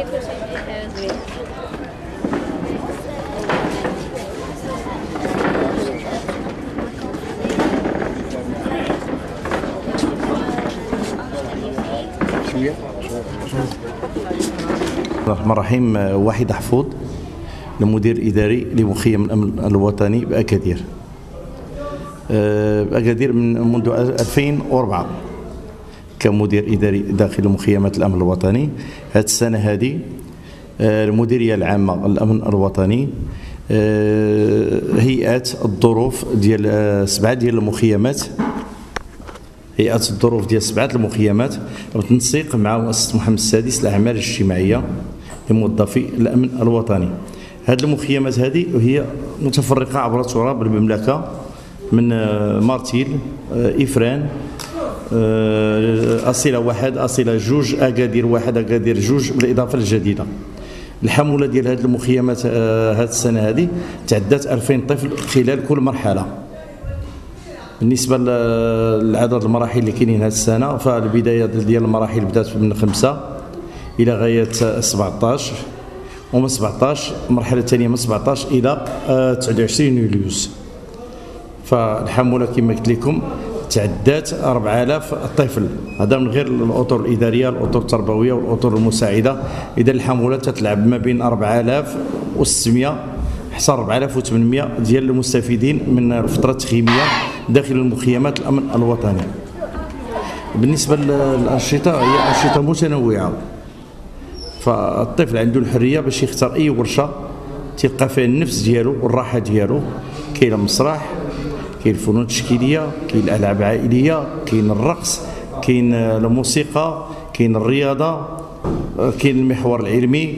بسم الله الرحمن الرحيم وحيد حفوظ المدير الاداري لمخيم الأمن الوطني بأكادير. أه، باكادير من منذ 2004 كمدير إداري داخل مخيمات الأمن الوطني. هذه السنة هذه أه، المديرية العامة الامن الوطني أه، هيئات الظروف ديال أه، سبعة ديال المخيمات. هيئه الظروف ديال سبعة المخيمات. بالتنسيق مع مؤسسة محمد السادس للاعمال الاجتماعية لموظفي الأمن الوطني. هذه المخيمات هذه هي متفرقة عبر تراب المملكة من آه، مارتيل آه، إفران آه، اصيله واحد اصيله جوج أكادير واحد أكادير جوج بالإضافة للجديدة. الحمولة ديال هذه المخيمات هذه السنة هذه تعدات 2000 طفل خلال كل مرحلة. بالنسبة لعدد المراحل اللي كاينين هذه السنة فالبداية ديال المراحل بدات من خمسة إلى غاية 17 ومن 17 المرحلة الثانية من 17 إلى آه، 29 يوليوز فالحمولة كما قلت لكم تعدات 4000 طفل. هذا من غير الأطر الإدارية الأطر التربوية والأطر المساعدة. إذا الحمولة تتلعب ما بين 4600 حتى 4800 ديال المستفيدين من الفترة التخييميه داخل المخيمات الأمن الوطني. بالنسبة للأنشطة هي أنشطة متنوعة. فالطفل عنده الحرية باش يختار أي ورشة تلقى فيها النفس ديالو والراحة ديالو. كاين المسرح كاين الفنون التشكيلية كاين الألعاب العائلية كاين الرقص كاين الموسيقى كاين الرياضة كاين المحور العلمي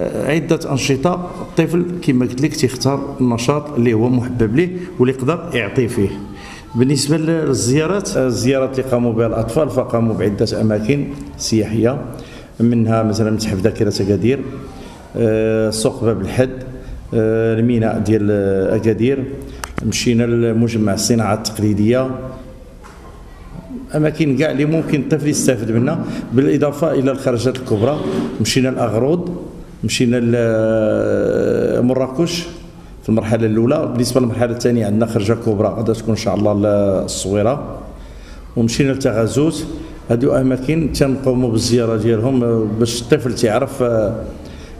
عدة أنشطة. الطفل كما قلت لك تيختار النشاط اللي هو محبب ليه واللي يقدر يعطي فيه. بالنسبة للزيارات الزيارات اللي قاموا بها الأطفال فقاموا بعدة أماكن سياحية. منها مثلا متحف ذاكرة أكادير آه، سوق باب الحد آه، الميناء ديال أكادير. مشينا لمجمع الصناعه التقليديه أماكن كاع اللي ممكن الطفل يستافد منها. بالإضافة إلى الخرجات الكبرى. مشينا الاغروض مشينا لمراكش في المرحلة الأولى. بالنسبة للمرحلة الثانية عندنا خرجة كبرى غادا تكون إن شاء الله للصويره ومشينا لتغازوت. هذو أماكن تنقوموا بالزيارة ديالهم باش الطفل تعرف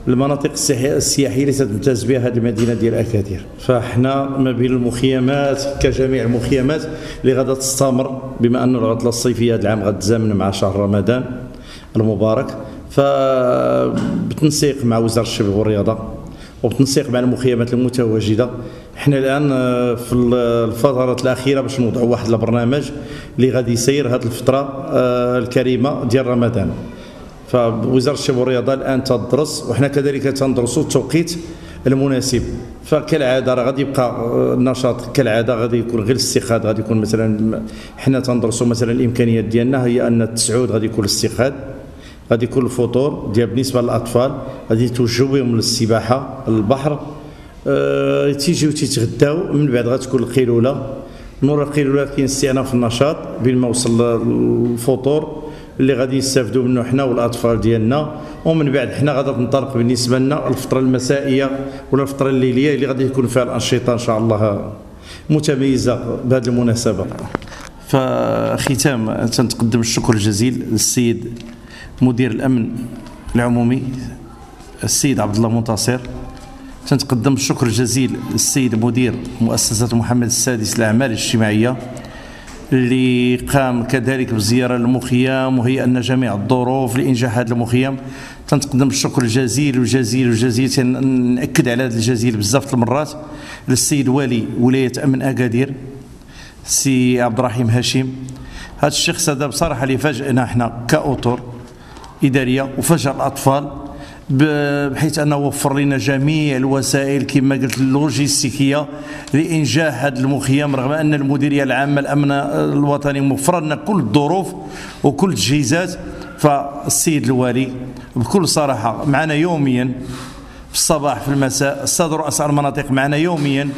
المناطق السياحيه اللي تمتاز بها هذه المدينة ديال أكادير. فاحنا ما بين المخيمات كجميع المخيمات اللي غادا تستمر بما أن العطلة الصيفية هذا العام غتزامن مع شهر رمضان المبارك. فبتنسيق مع وزارة الشباب والرياضة وبتنسيق مع المخيمات المتواجدة إحنا الآن آه، في الفترات الأخيرة باش نوضعوا واحد البرنامج اللي غادي يسير هذه الفترة آه، الكريمة ديال رمضان. فوزارة الشباب والرياضة الآن تدرس وحنا كذلك تندرسوا التوقيت المناسب. فكالعادة راه غادي يبقى آه، النشاط كالعادة غادي يكون غير الاستيقاظ. غادي يكون مثلا حنا تندرسوا مثلا الإمكانيات ديالنا هي أن التسعود غادي يكون الاستيقاظ. غادي يكون الفطور ديال بالنسبة للأطفال غادي توجهوا بهم للسباحة البحر أه تيجيو تيتغداو من بعد غتكون القيلولة. نور القيلولة كاين استئناف النشاط بين ما وصل الفطور اللي غادي يستافدوا منه حنا والأطفال ديالنا. ومن بعد حنا غادي تنطلق بالنسبة لنا الفترة المسائية ولا الفترة الليلية اللي غادي يكون فيها الأنشطة إن شاء الله متميزة بهذه المناسبة. فختام تنتقدم الشكر الجزيل للسيد مدير الأمن العمومي السيد عبد الله منتصر. تنتقدم الشكر الجزيل للسيد مدير مؤسسة محمد السادس للأعمال الاجتماعية. اللي قام كذلك بزيارة للمخيم وهي أن جميع الظروف لإنجاح هذا المخيم. تنتقدم الشكر الجزيل والجزيل والجزيل نأكد على هذا الجزيل بزاف المرات. للسيد والي ولاية أمن أكادير سي عبد الرحيم هاشم. هذا الشخص هذا بصراحة اللي فاجئنا إحنا كأطر إدارية وفجر الأطفال بحيث أنه وفر لنا جميع الوسائل كما قلت اللوجستيكية لإنجاح هذا المخيم رغم أن المديرية العامة الأمن الوطني موفر لنا كل الظروف وكل التجهيزات فالسيد الوالي بكل صراحة معنا يوميا في الصباح في المساء الساده رؤساء المناطق معنا يوميا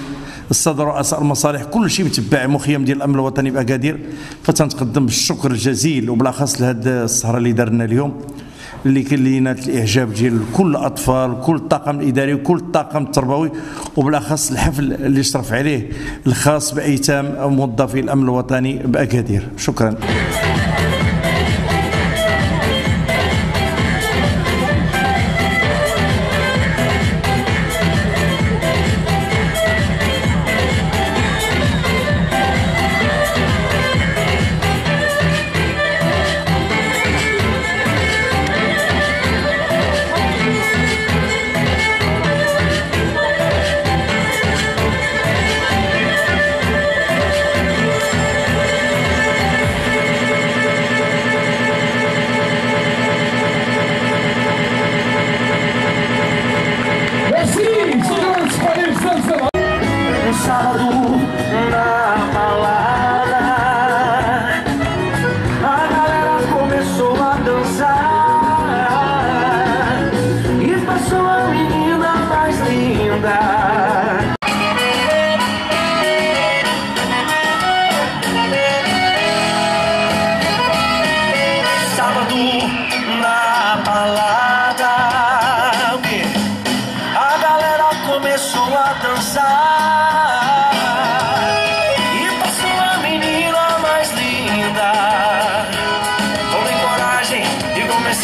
الساده رؤساء المصالح كل شيء متبع مخيم ديال الأمن الوطني بأكادير فتنتقدم بالشكر الجزيل وبالأخص لهذه السهرة اللي درنا اليوم. اللي نالت الإعجاب ديال كل الأطفال كل الطاقم الإداري وكل الطاقم التربوي وبالأخص الحفل اللي شرف عليه الخاص بأيتام موظفي الأمن الوطني بأكادير. شكرا.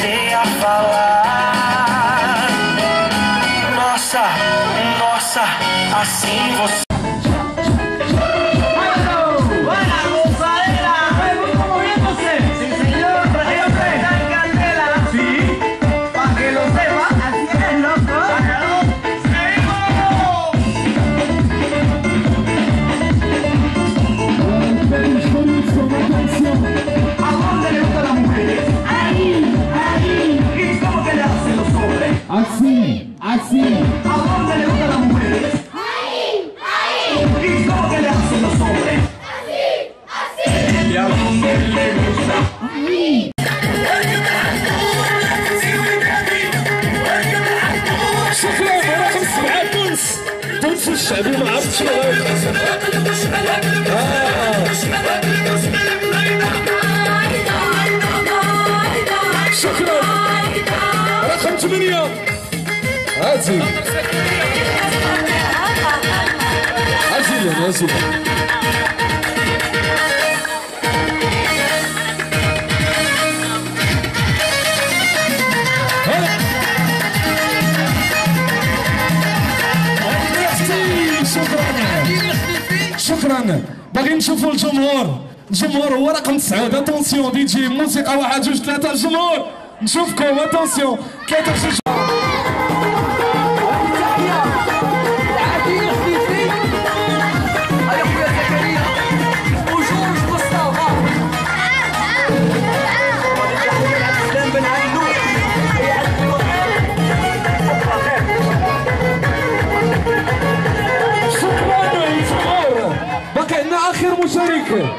Comecei a falar. Nossa, nossa, assim você رقم ثمانية هاتي عزيزي عزيزي شكرا باغي نشوفوا الجمهور الجمهور هو رقم تسعة اتونسيون دي جي موسيقى واحد جوج ثلاثة الجمهور نشوفكم اتونسيون ثلاثة جوج شكرا الجمهور باقي عندنا آخر مشارك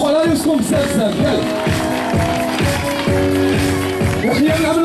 على راسكم بزاف بزاف يلا. وخيالنا من